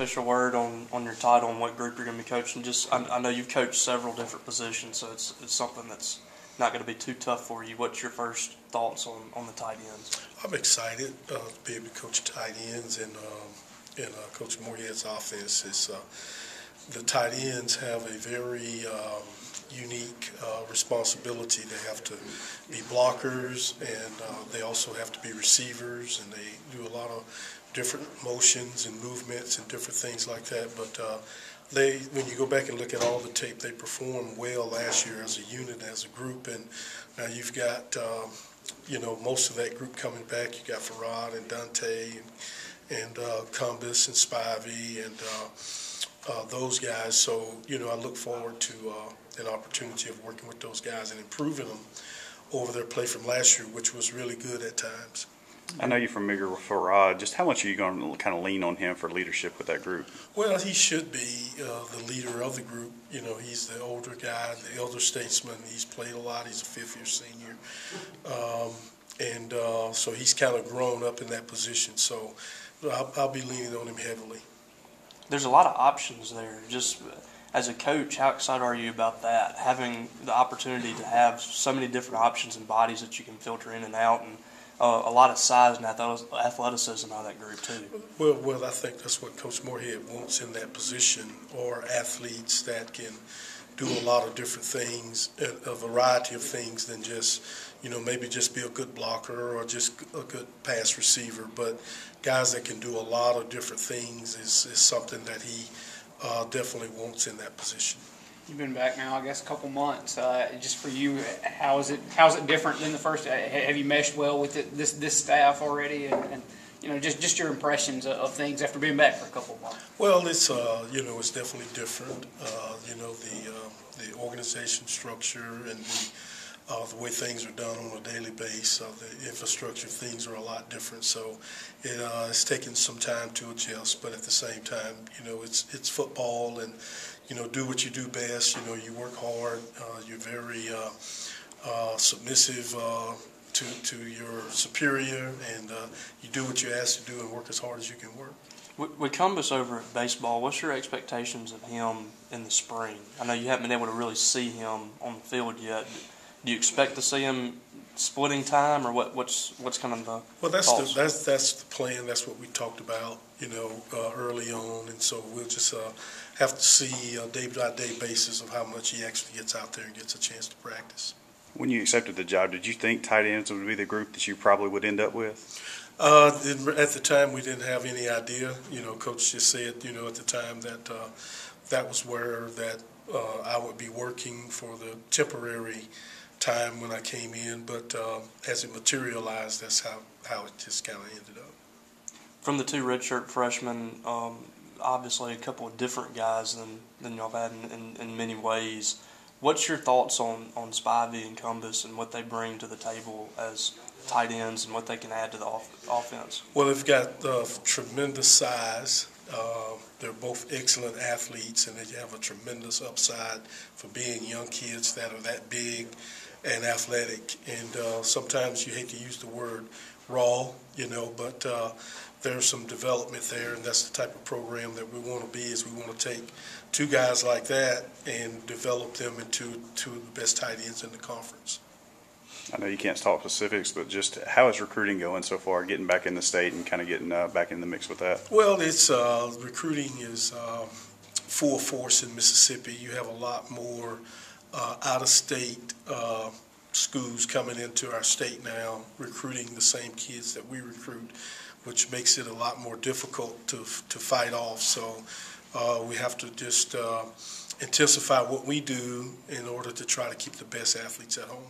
official word on, on your title and what group you're going to be coaching? Just, I, I know you've coached several different positions, so it's, it's something that's not going to be too tough for you. What's your first thoughts on, on the tight ends? I'm excited uh, to be able to coach tight ends and um, and uh, Coach Moorhead's offense. Is uh, the tight ends have a very um, unique uh, responsibility. They have to be blockers, and uh, they also have to be receivers, and they do a lot of different motions and movements and different things like that. But uh, they, when you go back and look at all the tape, they performed well last year as a unit, as a group, and now you've got. Um, you know, most of that group coming back. You got Farrod and Dontea and, and uh, Cumbus and Spivey and uh, those guys. So, you know, I look forward to uh, an opportunity of working with those guys and improving them over their play from last year, which was really good at times. I know you're familiar with Farrod. Just how much are you going to kind of lean on him for leadership with that group? Well, he should be uh, the leader of the group. You know, he's the older guy, the elder statesman. He's played a lot. He's a fifth-year senior, um, and uh, so he's kind of grown up in that position. So I'll, I'll be leaning on him heavily. There's a lot of options there. Just as a coach, how excited are you about that? Having the opportunity to have so many different options and bodies that you can filter in and out, and uh, a lot of size and athleticism out of that group too. Well, well, I think that's what Coach Moorhead wants in that position, or athletes that can do a lot of different things, a variety of things than just, you know, maybe just be a good blocker or just a good pass receiver. But guys that can do a lot of different things is, is something that he uh, definitely wants in that position. You've been back now, I guess, a couple months. Uh, just for you, how is it? How is it different than the first? Uh, have you meshed well with it, this this staff already? And, and, you know, just just your impressions of things after being back for a couple of months. Well, it's uh, you know, it's definitely different. Uh, you know, the uh, the organization structure and the uh, the way things are done on a daily basis, uh, the infrastructure things are a lot different. So it, uh, it's taken some time to adjust, but at the same time, you know, it's it's football, and you know, do what you do best. You know, you work hard. Uh, you're very uh, uh, submissive uh, to to your superior, and uh, you do what you're asked to do and work as hard as you can work. With Cumbus over at baseball, what's your expectations of him in the spring? I know you haven't been able to really see him on the field yet. Do you expect to see him splitting time, or what, what's what's kind of the well? That's thoughts? the that's that's the plan. That's what we talked about, you know, uh, early on, and so we'll just uh, have to see a day by day basis of how much he actually gets out there and gets a chance to practice. When you accepted the job, did you think tight ends would be the group that you probably would end up with? Uh, at the time, we didn't have any idea. You know, coach just said, you know, at the time that uh, that was where that uh, I would be working for the temporary time when I came in, but uh, as it materialized, that's how, how it just kind of ended up. From the two redshirt freshmen, um, obviously a couple of different guys than, than y'all have had in, in, in, many ways. What's your thoughts on, on Spivey and Cumbus and what they bring to the table as tight ends and what they can add to the off, offense? Well, they've got uh, tremendous size. Uh, they're both excellent athletes, and they have a tremendous upside for being young kids that are that big and athletic. And uh, sometimes you hate to use the word raw, you know, but uh, there's some development there, and that's the type of program that we want to be. Is we want to take two guys like that and develop them into two of the best tight ends in the conference. I know you can't talk specifics, but just how is recruiting going so far? Getting back in the state and kind of getting uh, back in the mix with that. Well, it's uh, recruiting is uh, full force in Mississippi. You have a lot more uh, out of state uh, schools coming into our state now, recruiting the same kids that we recruit, which makes it a lot more difficult to to fight off. So uh, we have to just uh, intensify what we do in order to try to keep the best athletes at home.